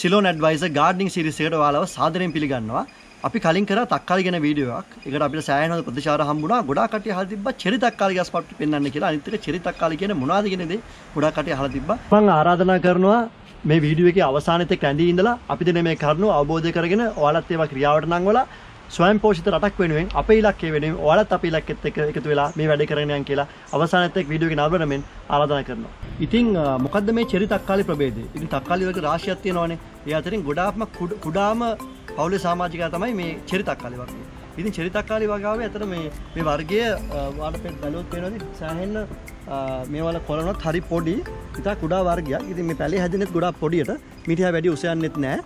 Ceylon adviser ගාඩ්නින් series එකට ඔයාලව සාදරයෙන් පිළිගන්නවා. අපි කලින් කරා තක්කාලි ගැන වීඩියෝ එකක්. ඒකට අපිට සෑහෙන හොඳ ප්‍රතිචාර හම්බුණා. ගොඩාක් කට්ටිය අහලා තිබ්බා චෙරි තක්කාලි ගස් පට්ටු පෙන්වන්න කියලා. අනිත් එක චෙරි තක්කාලි කියන්නේ මොනවද කියන දේ ගොඩාක් කට්ටිය අහලා තිබ්බා. මම ආරාධනා කරනවා මේ වීඩියෝ එකේ අවසානයේත් රැඳී ඉඳලා අපි දෙන මේ කරුණු අවබෝධ කරගෙන ඔයාලත් ඒවා ක්‍රියාවට නංවලා ස්වයං පෝෂිත රටක් වෙනුවෙන් අපේ ඉලක්කය වෙනුවෙන් ඔයාලත් අපේ ඉලක්කෙත් එක්ක එකතු වෙලා මේ වැඩේ කරගෙන යන්න කියලා අවසානයේත් එක්ක වීඩියෝ එක නවරන මෙන් ආරාධනා කරනවා. ඉතින් මොකද්ද මේ චෙරි තක්කාලි ප්‍රභේදය? ඉතින් තක්කාලි වර්ග රාශියක් තියෙනවානේ. ඒ අතරින් ගොඩාක්ම කුඩාම පවුලේ සමාජිකයා තමයි මේ චෙරි තක්කාලි වර්ගය. ඉතින් චෙරි තක්කාලි වගාවේ අතර මේ මේ වර්ගය වාට පෙත් බැලුවොත් පේනවාද සෑහෙන්න මේවල කොළනොත් හරි පොඩි ඉතා කුඩා වර්ගයක්. ඉතින් මේ පැලේ හැදෙනෙත් ගොඩාක් පොඩියට මිටිහා වැඩි උස යන්නෙත් නැහැ.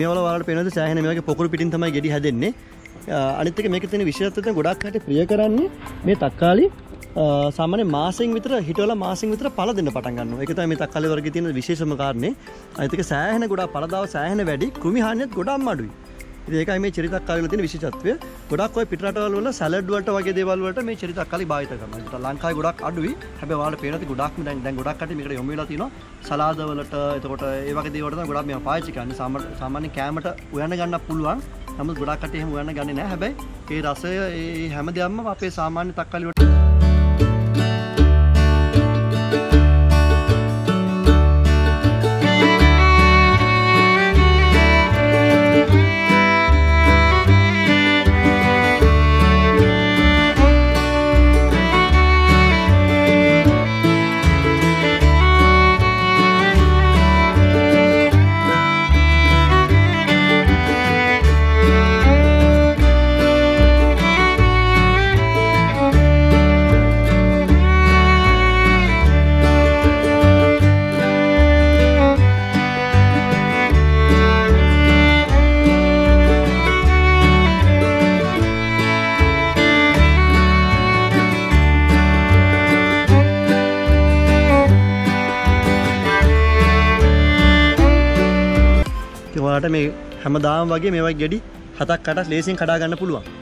මේවල වලට පේනවාද සෑහෙන මේ වගේ පොකුරු පිටින් තමයි ගෙඩි හැදෙන්නේ. අනිත් එක මේකේ තියෙන විශේෂත්වය ගොඩක් කට්ටිය ප්‍රිය කරන්නේ මේ තක්කාලි සාමාන්‍ය මාසෙන් විතර හිටවල මාසෙන් විතර පළ දෙන්න පටන් ගන්නවා. ඒක තමයි මේ තක්කාලි වර්ගයේ තියෙන විශේෂම කාරණේ. අනිත් එක සෑහෙන ගොඩක් පළදාව සෑහෙන වැඩි කෘමි හානියත් ගොඩක්ම අඩුයි. ඉතින් ඒකයි මේ චෙරි තක්කාලි වල තියෙන විශේෂත්වය. ගොඩක් ඔය පිටරටවල වල සලාඩ් වලට වගේ දේවල් වලට මේ චෙරි තක්කාලි භාවිත කරනවා. ඒක ලංකාවේ ගොඩක් අඩුයි. හැබැයි ඔයාලට පේනති ගොඩක්ම දැන් දැන් ගොඩක් කට්ටිය මේකට යොමු වෙලා තියෙනවා. සලාද වලට එතකොට ඒ වගේ දේවල් තමයි ගොඩක් මේවා පාවිච්චි කරන්නේ. සාමාන්‍ය කෑමට උයන්න ගන්න පුළුවන්. නමුත් ගොඩක් කට්ටිය එහෙම උයන්න ගන්නේ නැහැ. හැබැයි ඒ රසය ඒ හැම දෙයක්ම අපේ සාමාන්‍ය තක්කාලි වලට ඔයාලට මේ හැමදාම වගේ මේවා ගෙඩි හතක් අටක් ලේසියෙන් කඩා ගන්න පුළුවන්.